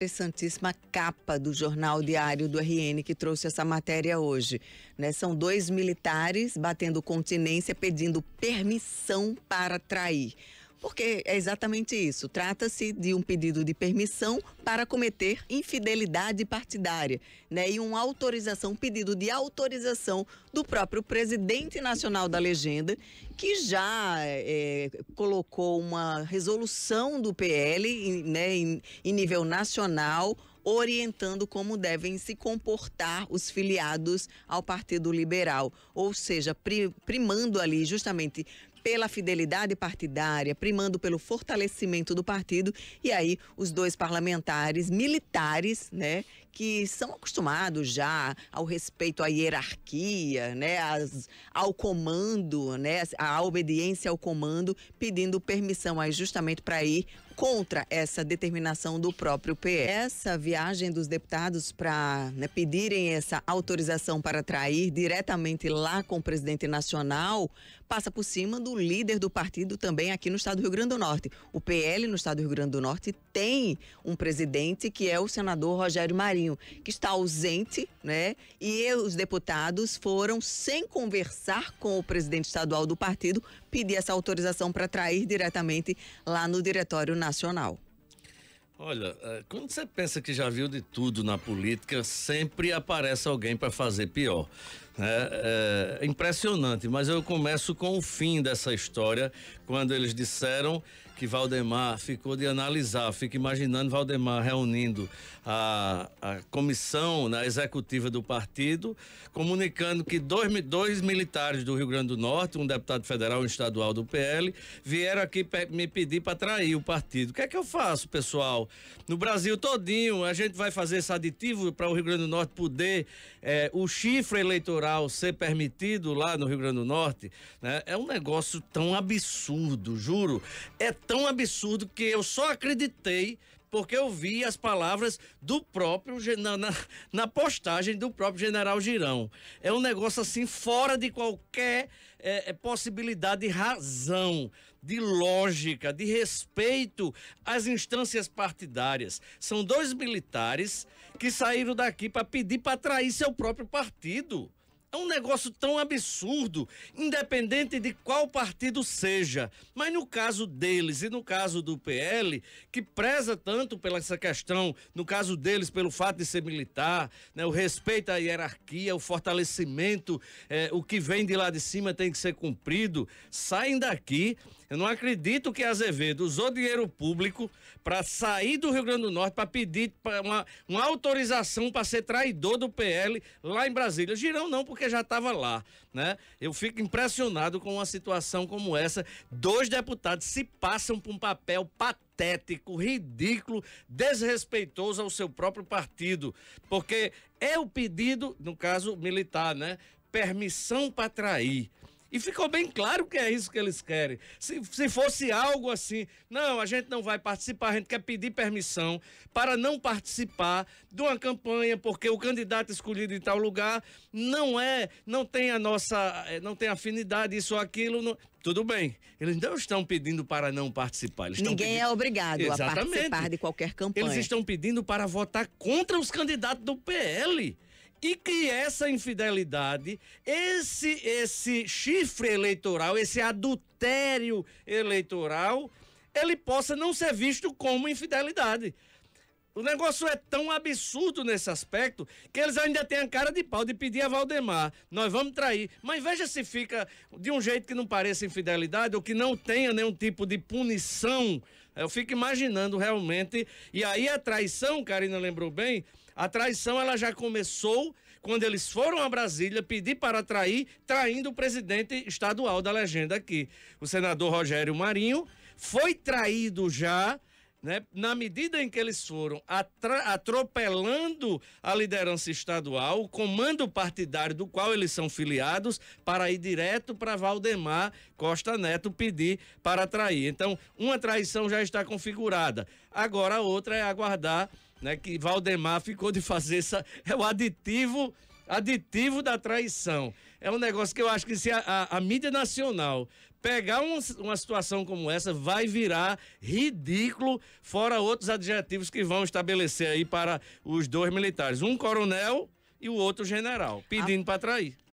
interessantíssima capa do jornal Diário do RN que trouxe essa matéria hoje. Né? São dois militares batendo continência pedindo permissão para trair. Porque é exatamente isso. Trata-se de um pedido de permissão para cometer infidelidade partidária, né? E uma autorização, um pedido de autorização do próprio presidente nacional da legenda, que já é, colocou uma resolução do PL, né, em, em nível nacional, orientando como devem se comportar os filiados ao Partido Liberal, ou seja, primando ali justamente pela fidelidade partidária, primando pelo fortalecimento do partido, e aí os dois parlamentares militares, né, que são acostumados já ao respeito à hierarquia, né, as, ao comando, né, à obediência ao comando, pedindo permissão aí justamente para ir contra essa determinação do próprio PE. Essa viagem dos deputados para né, pedirem essa autorização para trair diretamente lá com o presidente nacional passa por cima do líder do partido também aqui no estado do Rio Grande do Norte. O PL no estado do Rio Grande do Norte tem um presidente que é o senador Rogério Marinho, que está ausente, né? E os deputados foram sem conversar com o presidente estadual do partido pedir essa autorização para trair diretamente lá no Diretório Nacional. Olha, é, quando você pensa que já viu de tudo na política, sempre aparece alguém para fazer pior. É, é, impressionante, mas eu começo com o fim dessa história, quando eles disseram que Valdemar ficou de analisar, fica imaginando Valdemar reunindo a, a comissão na executiva do partido, comunicando que dois, dois militares do Rio Grande do Norte, um deputado federal e um estadual do PL, vieram aqui me pedir para trair o partido. O que é que eu faço, pessoal? No Brasil todinho, a gente vai fazer esse aditivo para o Rio Grande do Norte poder é, o chifre eleitoral ser permitido lá no Rio Grande do Norte, né? É um negócio tão absurdo, juro. É tão absurdo que eu só acreditei porque eu vi as palavras do próprio na, na, na, postagem do próprio general Girão. É um negócio assim fora de qualquer é, é, possibilidade de razão, de lógica, de respeito às instâncias partidárias. São dois militares que saíram daqui para pedir para trair seu próprio partido. É um negócio tão absurdo, independente de qual partido seja. Mas no caso deles e no caso do PL, que preza tanto pela essa questão, no caso deles, pelo fato de ser militar, né, o respeito à hierarquia, o fortalecimento, é, o que vem de lá de cima tem que ser cumprido, saem daqui. Eu não acredito que Azevedo usou dinheiro público para sair do Rio Grande do Norte para pedir uma, uma autorização para ser traidor do PL lá em Brasília. Girão não, porque já estava lá, né? Eu fico impressionado com uma situação como essa. Dois deputados se passam por um papel patético, ridículo, desrespeitoso ao seu próprio partido, porque é o pedido, no caso militar, né? Permissão para trair. E ficou bem claro que é isso que eles querem. Se, se fosse algo assim, não, a gente não vai participar, a gente quer pedir permissão para não participar de uma campanha, porque o candidato escolhido em tal lugar não é, não tem a nossa, eh, não tem afinidade, isso ou aquilo. Não, tudo bem. Eles não estão pedindo para não participar. Ninguém pedindo... é obrigado Exatamente. a participar de qualquer campanha. Eles estão pedindo para votar contra os candidatos do PL e que essa infidelidade, esse esse chifre eleitoral, esse adultério eleitoral, ele possa não ser visto como infidelidade. O negócio é tão absurdo nesse aspecto que eles ainda têm a cara de pau de pedir a Valdemar, nós vamos trair. Mas veja se fica de um jeito que não pareça infidelidade ou que não tenha nenhum tipo de punição. Eu fico imaginando realmente. E aí a traição, Karina lembrou bem, a traição ela já começou quando eles foram a Brasília pedir para trair, traindo o presidente estadual da legenda aqui. O senador Rogério Marinho foi traído já né? Na medida em que eles foram atropelando a liderança estadual, o comando partidário do qual eles são filiados, para ir direto para Valdemar Costa Neto pedir para trair. Então, uma traição já está configurada. Agora a outra é aguardar, né, que Valdemar ficou de fazer essa é o aditivo aditivo da traição. É um negócio que eu acho que se a, a, a mídia nacional pegar um, uma situação como essa vai virar ridículo, fora outros adjetivos que vão estabelecer aí para os dois militares. Um coronel e o outro general, pedindo para trair.